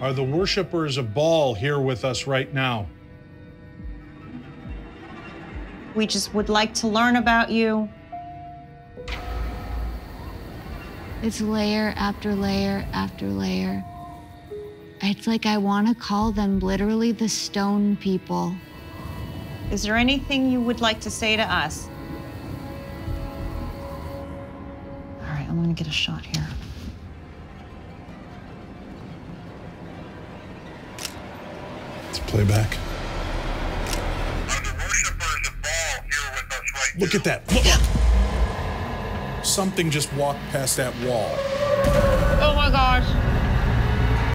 Are the worshippers of Baal here with us right now? We just would like to learn about you. It's layer after layer after layer. It's like I want to call them literally the stone people. Is there anything you would like to say to us? All right, I'm going to get a shot here. Right Look at that. Look. Something just walked past that wall. Oh my gosh.